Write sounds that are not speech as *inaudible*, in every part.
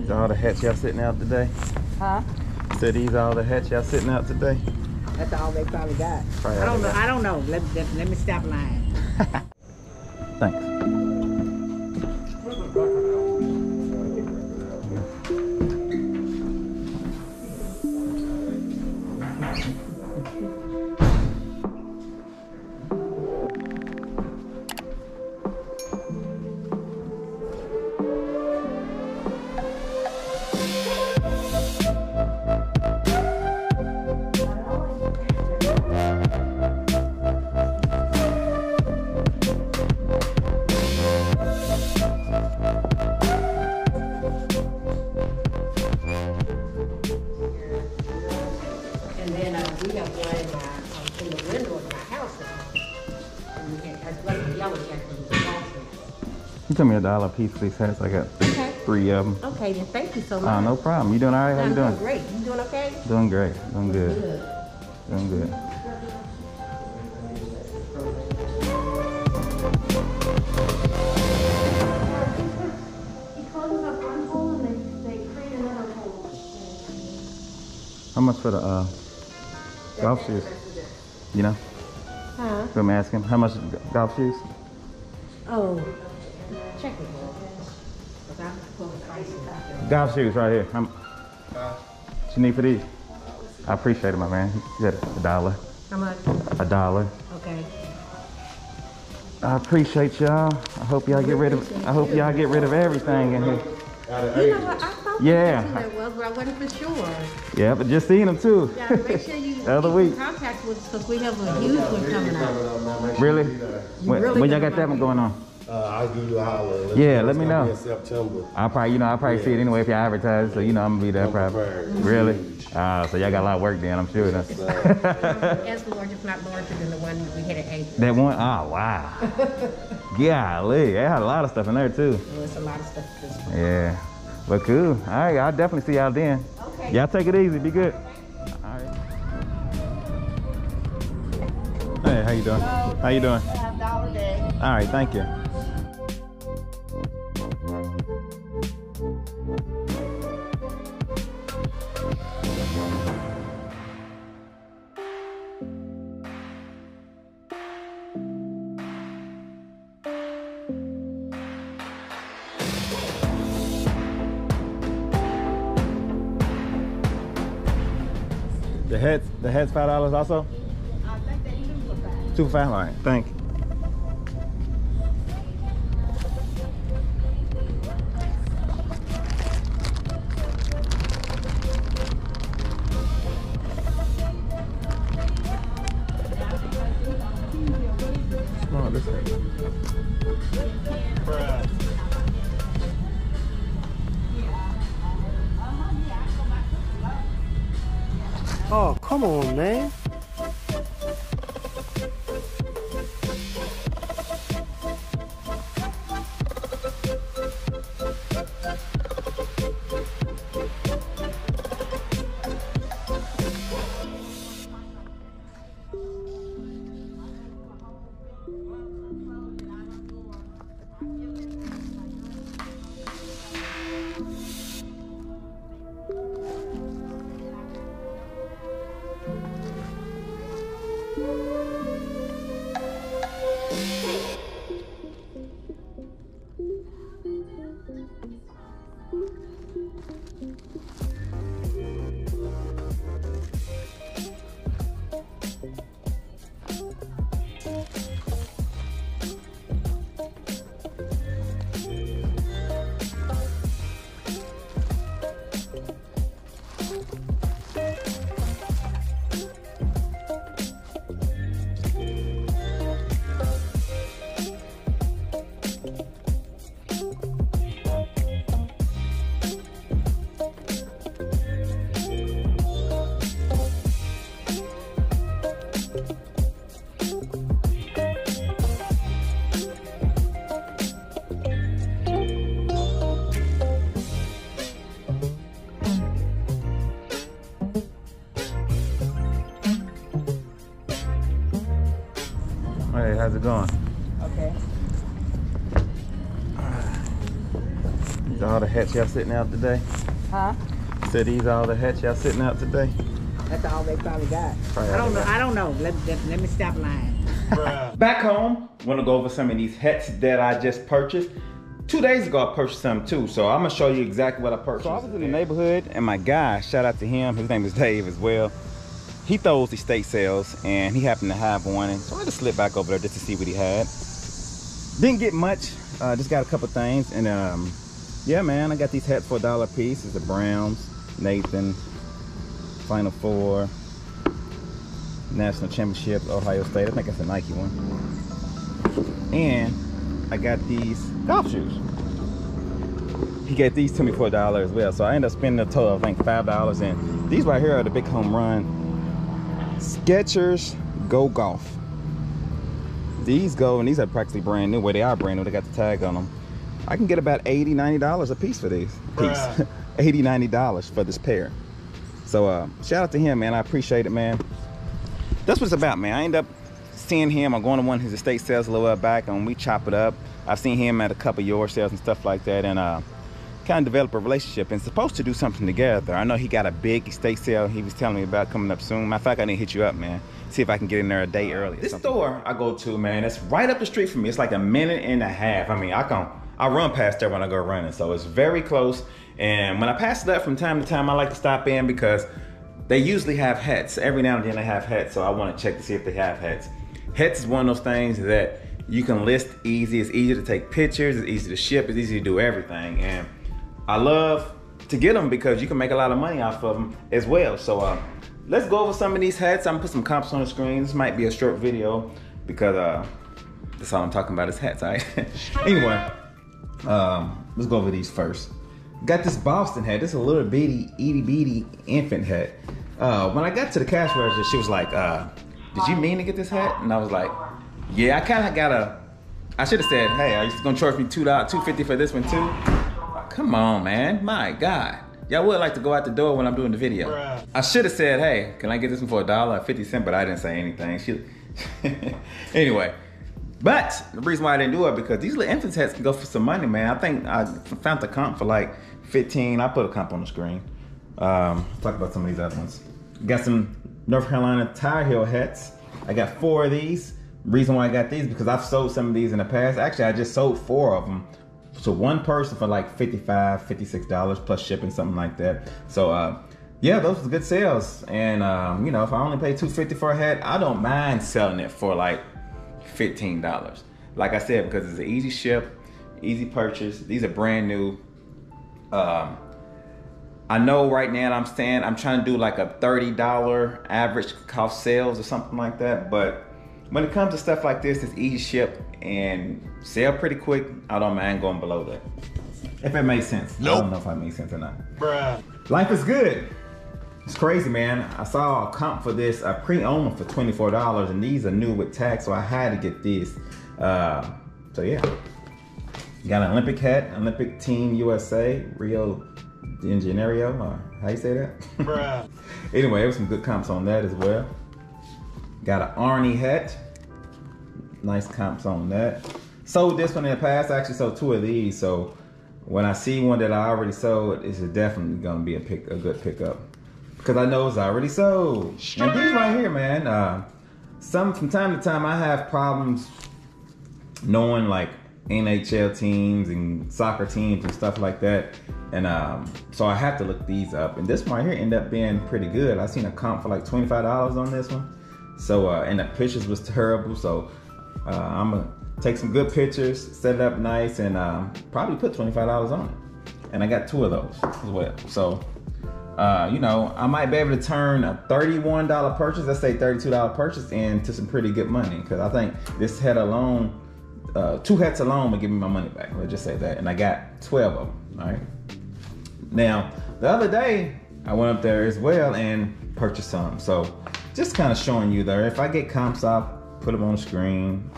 These all the hats y'all sitting out today? Huh? Said these all the hats y'all sitting out today? That's all they probably got. Probably I don't know. I don't know. Let, let, let me stop lying. *laughs* Thanks. False me a dollar a piece for these hats. I got Okay. three of them. Okay, then thank you so much. Uh, no problem. You doing all right? How you I'm doing? great. You doing okay? Doing great. Doing good. Good. Doing good. He closes up one hole and they, they create another hole. How much for the uh, golf shoes? You know? Huh? So I'm asking, how much golf shoes? Oh, check it, girl. Cause I'm pulling prices out. Golf shoes right here. How m- what you need for these? I appreciate it, my man. You got a dollar. How much? A dollar. Okay. I appreciate y'all. I hope y'all get rid of. I hope y'all get rid of everything in here. You know what? I thought Yeah. yeah. that was, but I wasn't for sure. Yeah, but just seeing them too. You gotta make sure you *laughs* The other week. contact with us because we have a huge one coming out. Really? You When, really when y'all got that one going on? Uh, I'll give you a holler. Yeah, you let me know. In September. I'll probably, you know, I'll probably see it anyway if y'all advertise. So you know, I'm gonna be there I'm probably. prepared. Really? Ah, so y'all got a lot of work then. I'm sure. That's, *laughs* As large, if not larger than the one we had at April. that one. Oh wow. *laughs* Golly, they had a lot of stuff in there too. Well, it's a lot of stuff. This. Yeah. But cool. All right, I'll definitely see y'all then. Okay. Y'all take it easy. Be good. All right. Hey, how you doing? How you doing? Five dollar day. All right, thank you. The heads, the heads five dollars also. I think they two for five. Two five. All right, thank you. Small, this Oh, come on, man. Hey, how's it going? Okay. These all the hats y'all sitting out today? Huh? So these are all the hats y'all sitting out today? That's all they probably got. Probably I don't know. got. I don't know. Let, let, let me stop lying. *laughs* Back home, want to go over some of these hats that I just purchased. Two days ago, I purchased some too, so I'm gonna show you exactly what I purchased. So I was in the neighborhood, and my guy, shout out to him, his name is Dave as well. He throws estate sales, and he happened to have one, and so I just slipped back over there just to see what he had. Didn't get much, uh, just got a couple things, and um, yeah, man, I got these hats for a dollar piece. It's the Browns, Nathan, Final Four, National Championship, Ohio State. I think it's a Nike one. And I got these golf shoes. He gave these to me for a dollar as well. So I ended up spending a total of I think five dollars. And these right here are the big home run Skechers Go Golf. These go and these are practically brand new. Where they are brand new, they got the tag on them. I can get about 80 $90 a piece for these. Piece. *laughs* 80 $90 for this pair. So uh, shout out to him, man. I appreciate it, man. That's what it's about, man. I end up seeing him. I'm going to one of his estate sales a little while back, and we chop it up. I've seen him at a couple of your sales and stuff like that, and uh, kind of develop a relationship and supposed to do something together. I know he got a big estate sale he was telling me about coming up soon. Matter of fact, I need to hit you up, man. See if I can get in there a day uh, early. This store I go to, man, it's right up the street from me. It's like a minute and a half. I mean, I can I run past there when I go running, so it's very close. And when I pass it up from time to time, I like to stop in because they usually have hats. Every now and then they have hats, so I want to check to see if they have hats. Hats is one of those things that you can list easy. It's easy to take pictures. It's easy to ship. It's easy to do everything. And I love to get them because you can make a lot of money off of them as well. So uh, let's go over some of these hats. I'm gonna put some comps on the screen. This might be a short video because uh, that's all I'm talking about is hats, all right? *laughs* anyway, um, let's go over these first. Got this Boston hat. This is a little bitty, itty bitty infant hat. Uh, when I got to the cash register, she was like, uh, "Did you mean to get this hat?" And I was like, "Yeah, I kind of got a." I should have said, "Hey, are you gonna charge me two dollars, two fifty for this one too?" Come on, man. My God. Y'all would like to go out the door when I'm doing the video. I should have said, "Hey, can I get this one for a dollar, fifty cent?" But I didn't say anything. She. *laughs* anyway. But the reason why I didn't do it because these little infant hats can go for some money, man. I think I found the comp for like 15. I put a comp on the screen. Um, talk about some of these other ones. Got some North Carolina Tar Heel hats. I got four of these. Reason why I got these because I've sold some of these in the past. Actually, I just sold four of them to one person for like 55 $56 plus shipping, something like that. So, uh, yeah, those was good sales. And, um, you know, if I only pay 250 for a hat, I don't mind selling it for like $15. Like I said, because it's an easy ship, easy purchase. These are brand new. Um, I know right now I'm saying I'm trying to do like a $30 average cost sales or something like that. But when it comes to stuff like this, it's easy ship and sell pretty quick. I don't mind going below that. If it makes sense. I don't know if I make sense or not. Bruh. Life is good. It's crazy, man. I saw a comp for this. I pre-owned them for $24 and these are new with tax, so I had to get these. Uh, so yeah. Got an Olympic hat, Olympic Team USA, Rio de Janeiro, or how you say that? Bruh. *laughs* anyway, there was some good comps on that as well. Got an Arnie hat. Nice comps on that. Sold this one in the past. I actually sold two of these, so when I see one that I already sold, it's definitely gonna be a pick, a good pickup, because I know it's already sold. And these right here, man. Uh, some from time to time, I have problems knowing like NHL teams and soccer teams and stuff like that. And um, so I have to look these up. And this one right here ended up being pretty good. I seen a comp for like $25 on this one. So, uh, and the pictures was terrible. So uh, I'm gonna take some good pictures, set it up nice, and um, probably put $25 on it. And I got two of those as well. So, uh, you know, I might be able to turn a $31 purchase, let's say $32 purchase into some pretty good money. Cause I think this head alone, uh, two hats alone would give me my money back. Let's just say that. And I got 12 of them, all right? Now, the other day, I went up there as well and purchased some. So just kind of showing you there. If I get comps, I'll put them on the screen.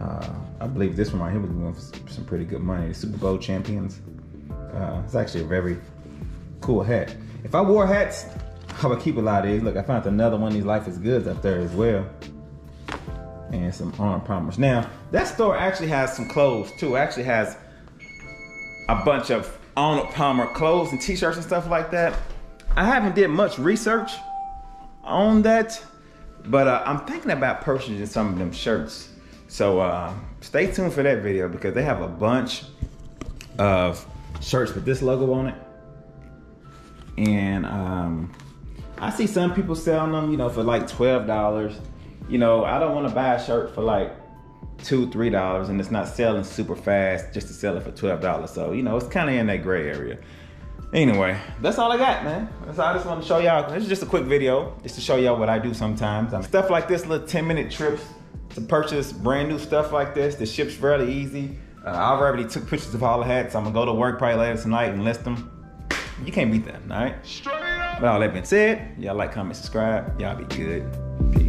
Uh, I believe this one right here was going for some pretty good money. The Super Bowl champions. Uh, it's actually a very cool hat. If I wore hats, *laughs* I would keep a lot of these. Look, I found another one of these Life is Goods up there as well. And some Arnold Palmer's. Now, that store actually has some clothes too. It actually has a bunch of Arnold Palmer clothes and t-shirts and stuff like that. I haven't did much research on that, but uh, I'm thinking about purchasing some of them shirts. So uh, stay tuned for that video because they have a bunch of shirts with this logo on it. And um, I see some people selling them, you know, for like $12. You know, I don't want to buy a shirt for like two, three dollars, and it's not selling super fast just to sell it for twelve dollars. So you know, it's kind of in that gray area. Anyway, that's all I got, man. That's all I just want to show y'all. This is just a quick video, just to show y'all what I do sometimes. I mean, stuff like this, little 10 minute trips to purchase brand new stuff like this. The ship's fairly easy. Uh, I already took pictures of all the hats. I'm gonna go to work probably later tonight and list them. You can't beat that, all right? But all that being said, y'all like, comment, subscribe. Y'all be good. Peace.